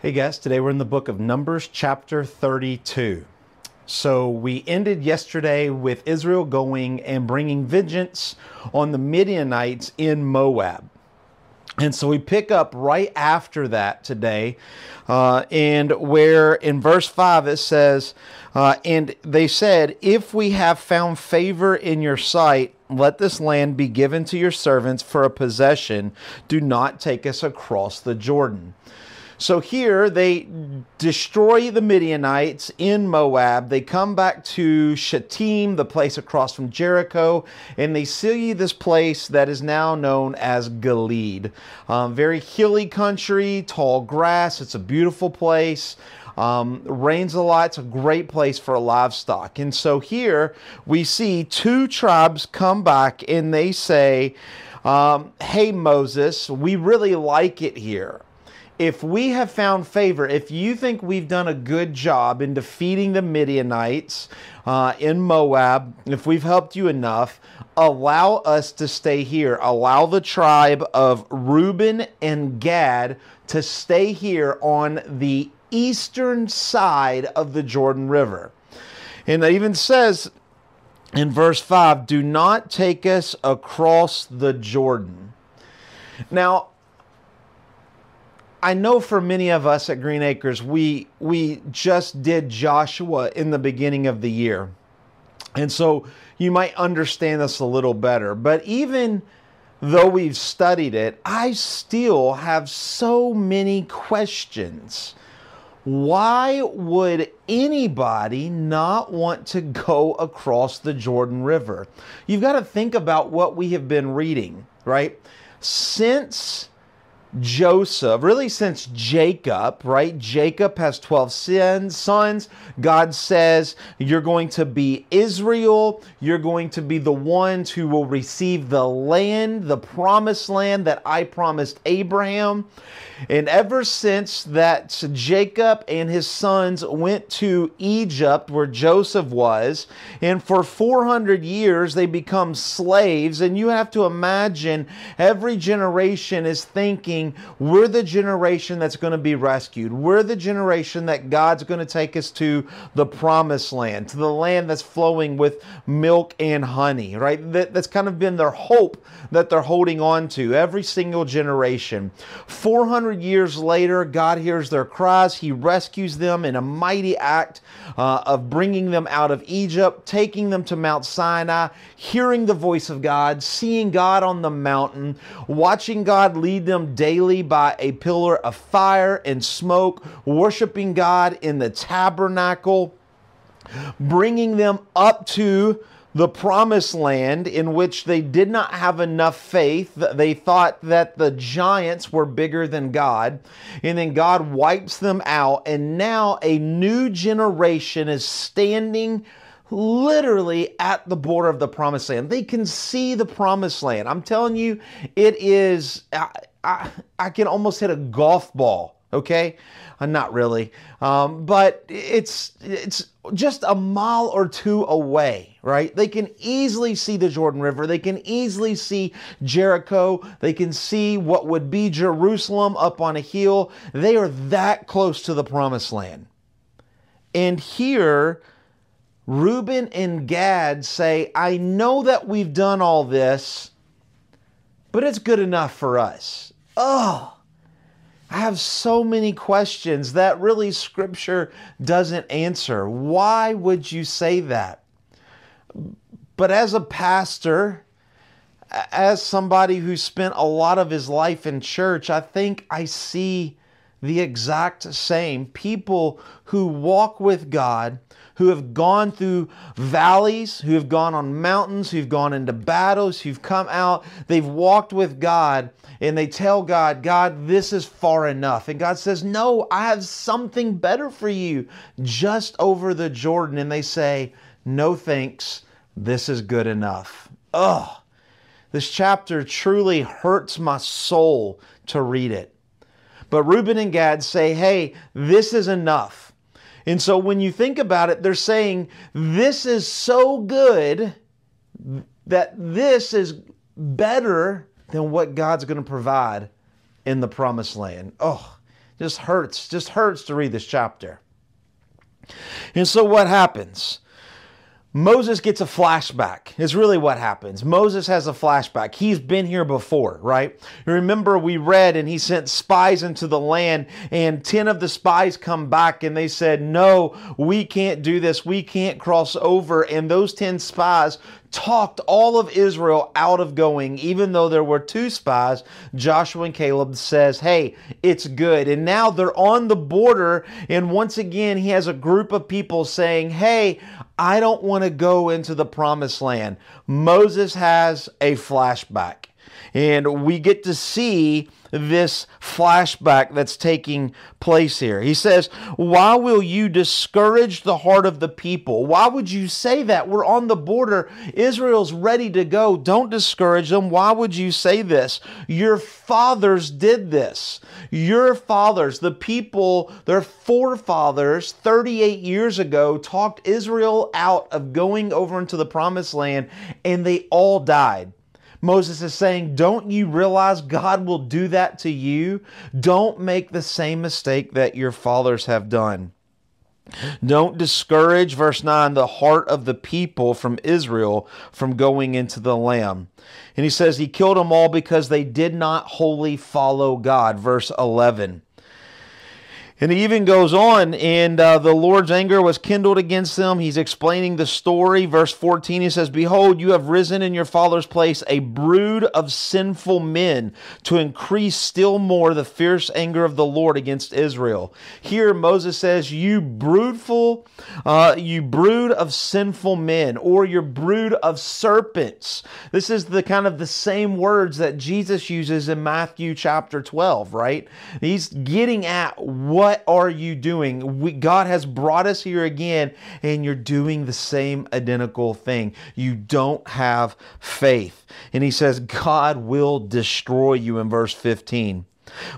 Hey guys, today we're in the book of Numbers, chapter 32. So we ended yesterday with Israel going and bringing vengeance on the Midianites in Moab. And so we pick up right after that today, uh, and where in verse 5 it says, uh, And they said, If we have found favor in your sight, let this land be given to your servants for a possession. Do not take us across the Jordan. So here they destroy the Midianites in Moab. They come back to Shittim, the place across from Jericho, and they see this place that is now known as Gilead. Um, very hilly country, tall grass. It's a beautiful place. Um, rains a lot. It's a great place for livestock. And so here we see two tribes come back and they say, um, Hey, Moses, we really like it here if we have found favor, if you think we've done a good job in defeating the Midianites uh, in Moab, if we've helped you enough, allow us to stay here. Allow the tribe of Reuben and Gad to stay here on the eastern side of the Jordan River. And it even says in verse 5 do not take us across the Jordan. Now, I know for many of us at Green Acres, we we just did Joshua in the beginning of the year. And so you might understand this a little better. But even though we've studied it, I still have so many questions. Why would anybody not want to go across the Jordan River? You've got to think about what we have been reading, right? Since Joseph, really since Jacob, right? Jacob has 12 sons. God says, You're going to be Israel. You're going to be the ones who will receive the land, the promised land that I promised Abraham. And ever since that Jacob and his sons went to Egypt, where Joseph was, and for 400 years they become slaves, and you have to imagine every generation is thinking, we're the generation that's going to be rescued. We're the generation that God's going to take us to the promised land, to the land that's flowing with milk and honey, right? That, that's kind of been their hope that they're holding on to every single generation. 400 years later, God hears their cries. He rescues them in a mighty act uh, of bringing them out of Egypt, taking them to Mount Sinai, hearing the voice of God, seeing God on the mountain, watching God lead them daily by a pillar of fire and smoke, worshiping God in the tabernacle, bringing them up to the promised land in which they did not have enough faith. They thought that the giants were bigger than God. And then God wipes them out. And now a new generation is standing literally at the border of the promised land. They can see the promised land. I'm telling you, it is, uh, I, can almost hit a golf ball okay? Uh, not really. Um, but it's it's just a mile or two away right? They can easily see the jordan river. They can easily see jericho. They can see what would be jerusalem up on a hill. They are that close to the promised land. And here reuben and gad say i know that we've done all this but it's good enough for us oh I have so many questions that really scripture doesn't answer. Why would you say that? But as a pastor, as somebody who spent a lot of his life in church, I think I see the exact same. People who walk with God, who have gone through valleys, who have gone on mountains, who've gone into battles, who've come out, they've walked with God, and they tell God, God, this is far enough. And God says, No, I have something better for you just over the Jordan. And they say, No thanks, this is good enough. Ugh. This chapter truly hurts my soul to read it. But Reuben and Gad say, hey, this is enough. And so when you think about it, they're saying, this is so good that this is better than what God's going to provide in the promised land. Oh, Just hurts, just hurts to read this chapter. And so what happens? Moses gets a flashback, is really what happens. Moses has a flashback. He's been here before, right? Remember, we read and he sent spies into the land, and 10 of the spies come back and they said, No, we can't do this. We can't cross over. And those 10 spies talked all of Israel out of going, even though there were two spies. Joshua and Caleb says, Hey, it's good. And now they're on the border. And once again, he has a group of people saying, Hey, I don't want to go into the promised land. Moses has a flashback. And we get to see this flashback that's taking place here. He says, Why will you discourage the heart of the people? Why would you say that? We're on the border. Israel's ready to go. Don't discourage them. Why would you say this? Your fathers did this. Your fathers, the people, their forefathers, 38 years ago, talked Israel out of going over into the promised land, and they all died. Moses is saying, Don't you realize God will do that to you? Don't make the same mistake that your fathers have done. Don't discourage, verse 9, the heart of the people from Israel from going into the Lamb. And he says he killed them all because they did not wholly follow God, verse 11. And he even goes on, and uh, the Lord's anger was kindled against them. He's explaining the story. Verse 14, he says, Behold, you have risen in your father's place a brood of sinful men to increase still more the fierce anger of the Lord against Israel. Here, Moses says, You broodful, uh, you brood of sinful men, or your brood of serpents. This is the kind of the same words that Jesus uses in Matthew chapter 12, right? He's getting at what what are you doing? We, God has brought us here again, and you're doing the same identical thing. You don't have faith. And he says, God will destroy you in verse 15.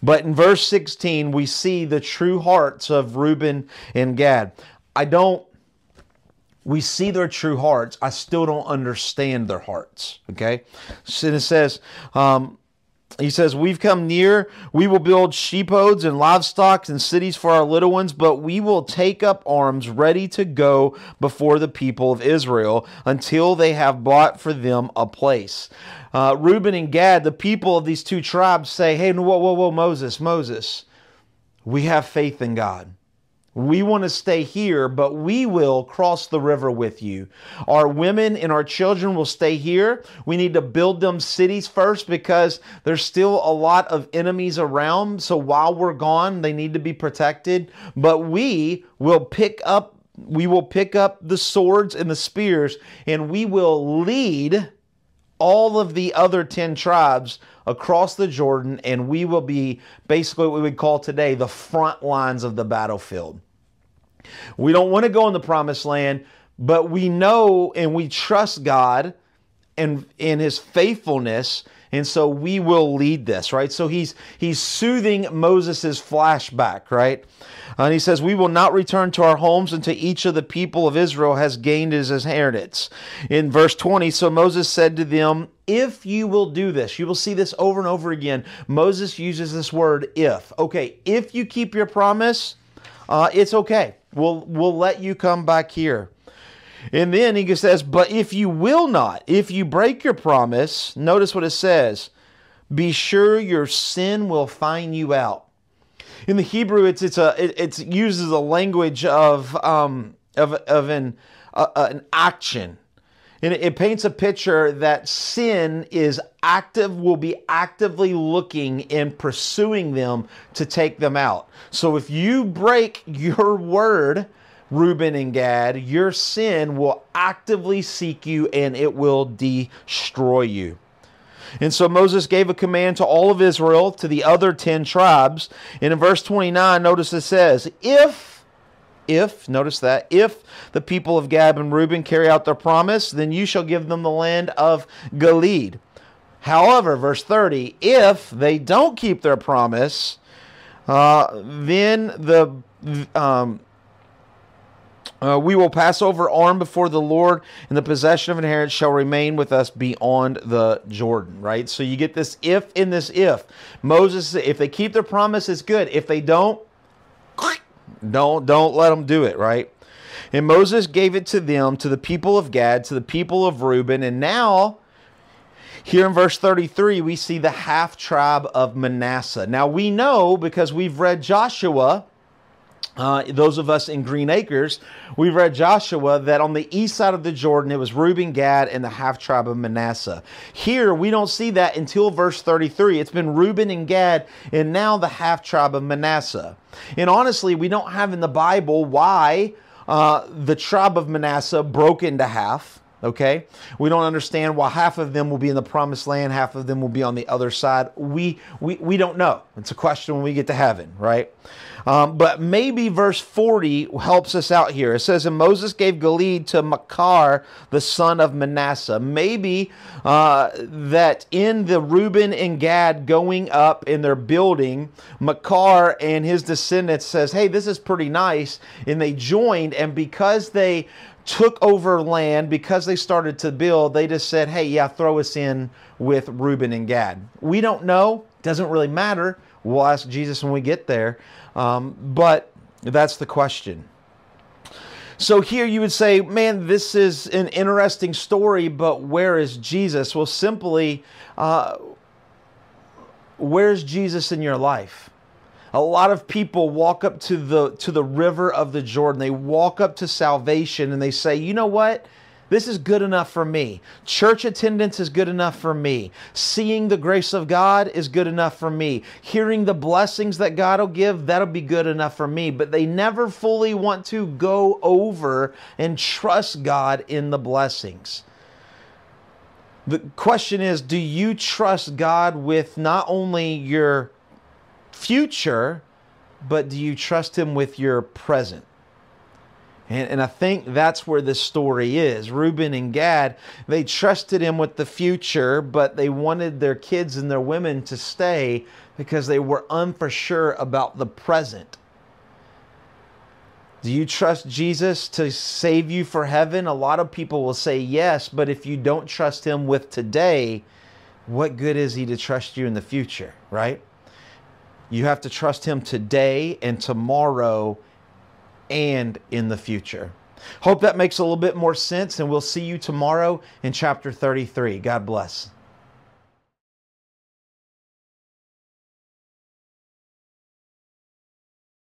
But in verse 16, we see the true hearts of Reuben and Gad. I don't we see their true hearts. I still don't understand their hearts. Okay, so it says, um, he says, We've come near. We will build sheephods and livestock and cities for our little ones, but we will take up arms ready to go before the people of Israel until they have bought for them a place. Uh, Reuben and Gad, the people of these two tribes, say, Hey, whoa, whoa, whoa, Moses, Moses, we have faith in God. We want to stay here, but we will cross the river with you. Our women and our children will stay here. We need to build them cities first because there's still a lot of enemies around. So while we're gone, they need to be protected. But we will pick up we will pick up the swords and the spears and we will lead all of the other 10 tribes across the Jordan, and we will be basically what we would call today the front lines of the battlefield. We don't want to go in the promised land, but we know and we trust God and in his faithfulness and so we will lead this right? So he's he's soothing moses's flashback right? And he says we will not return to our homes until each of the people of israel has gained his inheritance. In verse 20 so moses said to them if you will do this you will see this over and over again. Moses uses this word if. Okay if you keep your promise uh, it's okay We'll, we'll let you come back here. And then he says, But if you will not, if you break your promise, notice what it says be sure your sin will find you out. In the Hebrew, it's, it's a, it, it uses a language of, um, of, of an, uh, an action. And it paints a picture that sin is active, will be actively looking and pursuing them to take them out. So if you break your word, Reuben and Gad, your sin will actively seek you and it will destroy you. And so Moses gave a command to all of Israel, to the other 10 tribes. And in verse 29, notice it says, If if, notice that, if the people of Gad and Reuben carry out their promise, then you shall give them the land of Gilead. However, verse 30, if they don't keep their promise, uh, then the um, Uh, we will pass over armed before the Lord, and the possession of inheritance shall remain with us beyond the Jordan. Right? So you get this if in this if. Moses, if they keep their promise, it's good. If they don't, don't don't let them do it. Right? And Moses gave it to them, to the people of Gad, to the people of Reuben, and now. Here in verse 33, we see the half tribe of Manasseh. Now we know because we've read Joshua uh, those of us in Green Acres, we read Joshua that on the east side of the Jordan it was Reuben, Gad, and the half tribe of Manasseh. Here we don't see that until verse 33. It's been Reuben and Gad, and now the half tribe of Manasseh. And honestly, we don't have in the Bible why uh, the tribe of Manasseh broke into half. Okay, we don't understand why half of them will be in the promised land, half of them will be on the other side. We we we don't know. It's a question when we get to heaven, right? Um, but maybe verse 40 helps us out here. It says, And Moses gave Gilead to Makar, the son of Manasseh. Maybe uh, that in the Reuben and Gad going up in their building, Makar and his descendants says, Hey, this is pretty nice. And they joined, and because they took over land because they started to build, they just said, hey, yeah, throw us in with Reuben and Gad. We don't know. Doesn't really matter. We'll ask Jesus when we get there. Um, but that's the question. So here you would say, man, this is an interesting story, but where is Jesus? Well, simply, uh, where's Jesus in your life? A lot of people walk up to the to the river of the Jordan. They walk up to salvation and they say, "You know what? This is good enough for me. Church attendance is good enough for me. Seeing the grace of God is good enough for me. Hearing the blessings that God will give, that'll be good enough for me. But they never fully want to go over and trust God in the blessings. The question is do you trust God with not only your future, but do you trust Him with your present? And, and I think that's where this story is. Reuben and Gad, they trusted him with the future, but they wanted their kids and their women to stay because they were unforsure about the present. Do you trust Jesus to save you for heaven? A lot of people will say yes, but if you don't trust him with today, what good is he to trust you in the future, right? You have to trust him today and tomorrow and in the future. Hope that makes a little bit more sense, and we'll see you tomorrow in chapter 33. God bless.